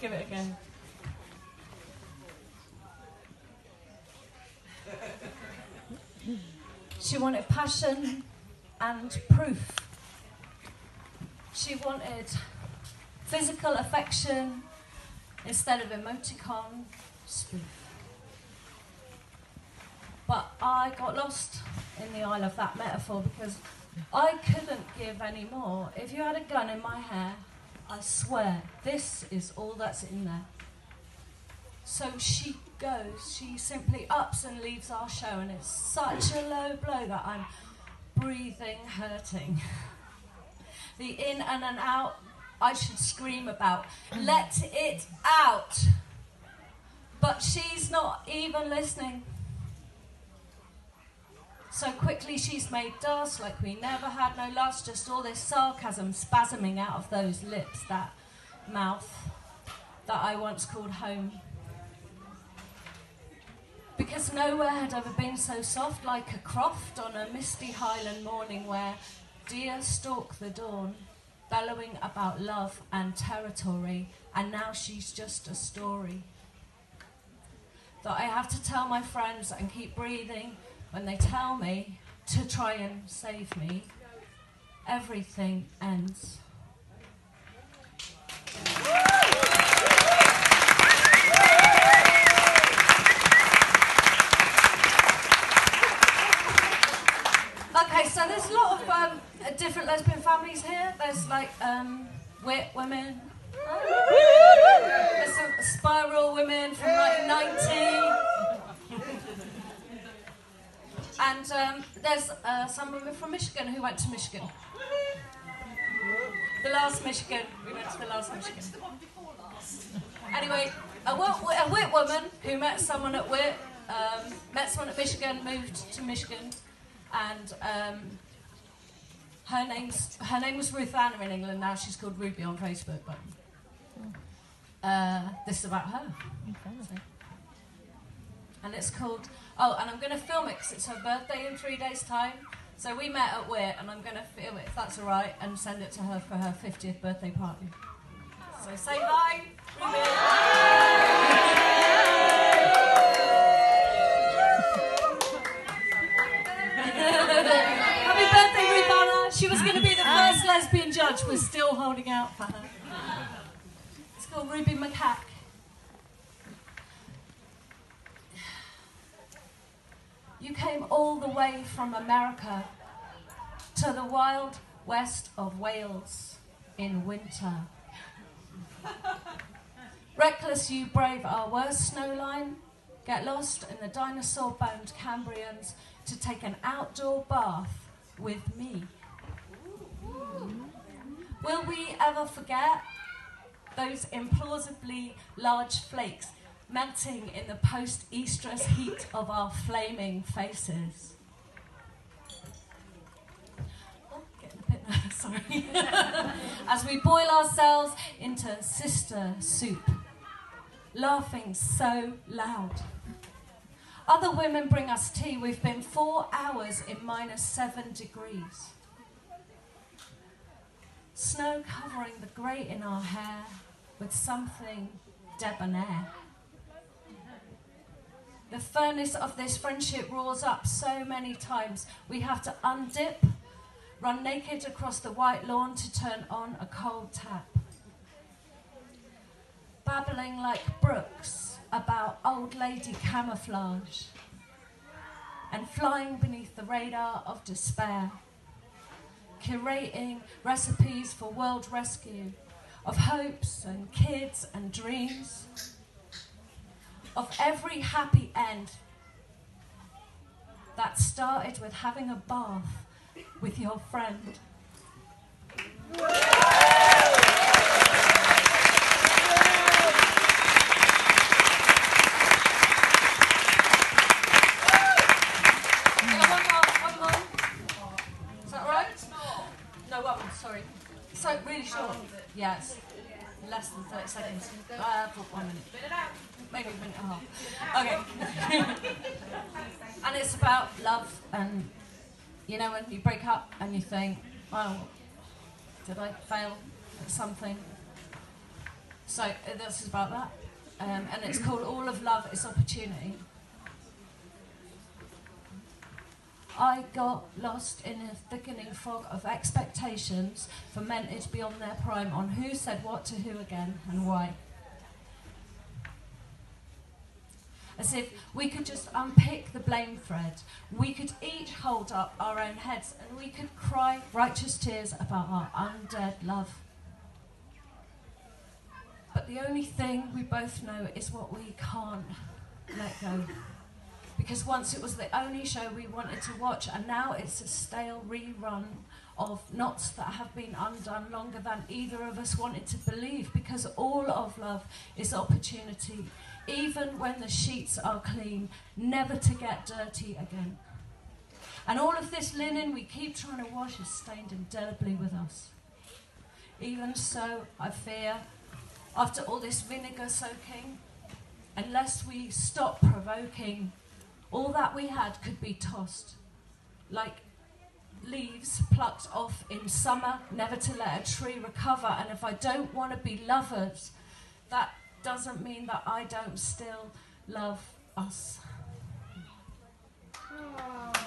give it again. She wanted passion and proof. She wanted physical affection instead of emoticon spoof. But I got lost in the aisle of that metaphor because I couldn't give any more. If you had a gun in my hair, I swear this is all that's in there. So she goes, she simply ups and leaves our show, and it's such a low blow that I'm breathing, hurting. The in and an out I should scream about. Let it out. But she's not even listening. So quickly she's made dust like we never had no lust, just all this sarcasm spasming out of those lips, that mouth that I once called home. Because nowhere had ever been so soft like a croft on a misty highland morning where deer stalk the dawn, bellowing about love and territory, and now she's just a story. That I have to tell my friends and keep breathing when they tell me to try and save me, everything ends. Okay, so there's a lot of um, different lesbian families here. There's like um, wit women. There's some spiral women from like 90. And um, there's uh, some women from Michigan who went to Michigan. The last Michigan. We went to the last Michigan. Anyway, a, wit- a wit woman who met someone at Wit, um, met someone at Michigan, moved to Michigan, and um, her name's her name was Ruth Anna in England. Now she's called Ruby on Facebook. But uh, this is about her. So- and it's called. Oh, and I'm going to film it because it's her birthday in three days' time. So we met at Wit, and I'm going to film it if that's all right, and send it to her for her 50th birthday party. So say hi, Happy birthday. She was going to be the first lesbian judge. We're still holding out for her. It's called Ruby Macaque. You came all the way from America to the wild west of Wales in winter. Reckless, you brave our worst snowline. Get lost in the dinosaur boned Cambrians to take an outdoor bath with me. Will we ever forget those implausibly large flakes melting in the post estrus heat of our flaming faces? Oh, getting a bit nervous, sorry. As we boil ourselves into sister soup, laughing so loud. Other women bring us tea. We've been four hours in minus seven degrees. Snow covering the grey in our hair with something debonair. The furnace of this friendship roars up so many times. We have to undip, run naked across the white lawn to turn on a cold tap. Babbling like brooks about old lady camouflage and flying beneath the radar of despair, curating recipes for world rescue of hopes and kids and dreams, of every happy end that started with having a bath with your friend. Yeah, less than 30 seconds. Uh, one minute. Maybe a half. Okay. and it's about love and, you know, when you break up and you think, oh, did I fail at something? So uh, this is about that. Um, and it's called All of Love is Opportunity. I got lost in a thickening fog of expectations fermented beyond their prime on who said what to who again and why. As if we could just unpick the blame thread. We could each hold up our own heads and we could cry righteous tears about our undead love. But the only thing we both know is what we can't let go. Because once it was the only show we wanted to watch, and now it's a stale rerun of knots that have been undone longer than either of us wanted to believe. Because all of love is opportunity, even when the sheets are clean, never to get dirty again. And all of this linen we keep trying to wash is stained indelibly with us. Even so, I fear, after all this vinegar soaking, unless we stop provoking, all that we had could be tossed, like leaves plucked off in summer, never to let a tree recover. And if I don't want to be lovers, that doesn't mean that I don't still love us. Aww.